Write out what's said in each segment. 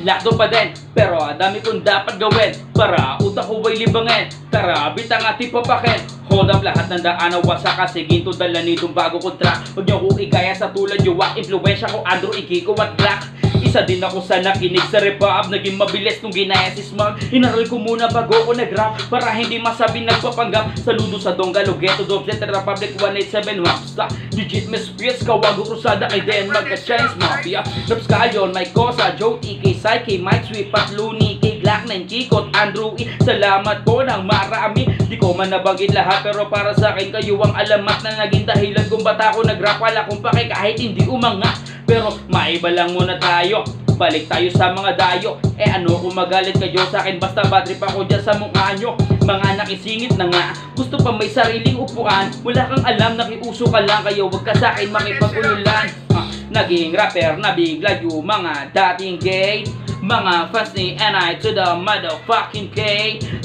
Lakdo pa din, pero dami kong dapat gawin. Para utak ko ay libangin. Tara, bitang ating papakin Hold up lahat ng daan wasa kasi ginto dala nitong bago kong track Huwag niyo ko igaya sa tulad yung wak Influensya ko Andrew, Ikiko at Black isa din ako sa nakinig sa rap Naging mabilis nung ginaya si Smug Inaral ko muna bago ako nag-rap Para hindi masabi nagpapanggap. Saludo sa Donggalo, Ghetto, Doblet, Republic 187 Rapsta, legit Miss Fierce Kawago Crusada kay Den Magka-Chance Mafia. Raps Kayon, Mike Cosa, Joe T, kay Psyche, Mike Sweet, Pat Looney, kay Glock 9, Kikot, Andrew E. Salamat po ng marami. Di ko man nabanggit lahat pero para sa akin kayo ang alamat na naging dahilan kung ba't ako nag-rap. Wala kong pake kahit hindi umanga Pero maiba lang muna tayo. Balik tayo sa mga dayo. Eh ano kung magalit kayo sa akin? Basta bad trip ako dyan sa mukha nyo. Mga nakisingit na nga. Gusto pa may sariling upuan. Wala kang alam nakiuso ka lang. Kayo Huwag ka sa akin makipagululan ah, Naging rapper na bigla yung mga dating gay. Mga fans ni NI to the motherfucking K.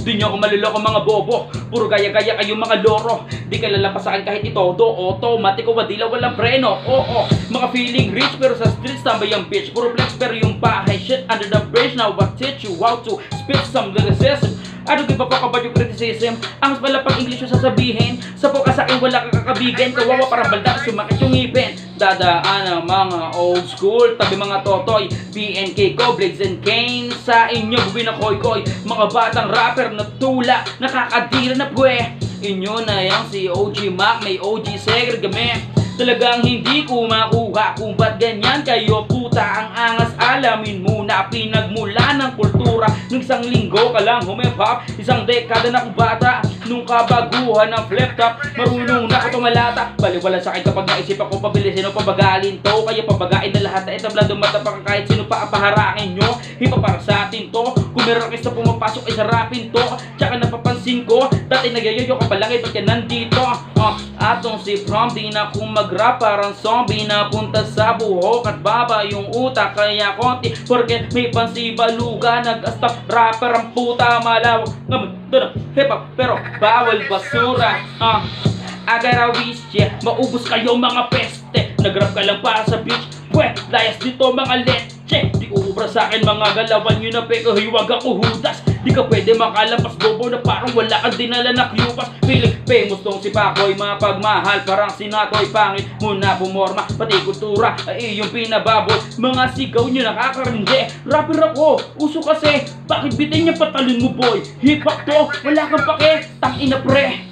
Di nyo ako maluloko mga bobo. Puro gaya-gaya kayo mga loro Di ka lalapas sa akin kahit ito. Do automatic o wadila walang preno. Oo, mga feeling rich pero sa streets tambay ang bitch. Puro flex pero yung bahay shit under the bridge. Now I teach you? How to spit some lyricism don't give a fuck about your criticism. Ang mas malapang English yung sasabihin. Sa po ka sa akin wala kang kakabigan. Kawawa parang balda sumakit yung ngipin. Dadaan ang mga old school. Tabi mga totoy BNK ko, Blades and Kane Sa inyo buwi na koy koy. Mga batang rapper na tula Nakakadira na pwe Inyo na yang si OG Mac May OG Segre game Talagang hindi ko makuha kung ba't ganyan kayo puta ang angas. Alamin muna pinagmula ng kultura. Nung isang linggo ka lang humip-hop Isang dekada na akong bata Nung kabaguhan ng flip top Marunong na ako tumalata. Baliwala sa akin kapag naisip ako pabilisin o pabagalin to. Kaya pabagain na lahat na etablado matapak kahit sino pa apaharakin nyo. Hipa para sa atin to Kung meron kaysa pumapasok ay sarapin to. Tsaka napapansin ko Dati nagyayoyo ka pa lang eh ba't nandito? Uh, Atong si prom di na kung Parang zombie na punta sa buhok At baba yung utak. Kaya konti Porque may pansibaluga Nag-stop rapper ang puta malaw. Ngayon, doon hip hop pero bawal basura. Uh, I got a wish, yeah Maubos kayo mga peste. Nag-rap ka lang para sa beach Pwe, layas dito mga leche Di uubra sa akin mga galawan nyo na peko Hiwag ako hudas Di ka pwede makalampas bobo na parang wala kang dinala na kyupas Piling famous tong si Pakoy Mga pagmahal parang sinatoy Pangit. Muna pumorma Pati kultura ay iyong pinababot Mga sigaw nyo nakakarinje Rapper ako, uso kasi Bakit bitin niya patalon mo boy? Hip hop to, wala kang pake. Tang ina pre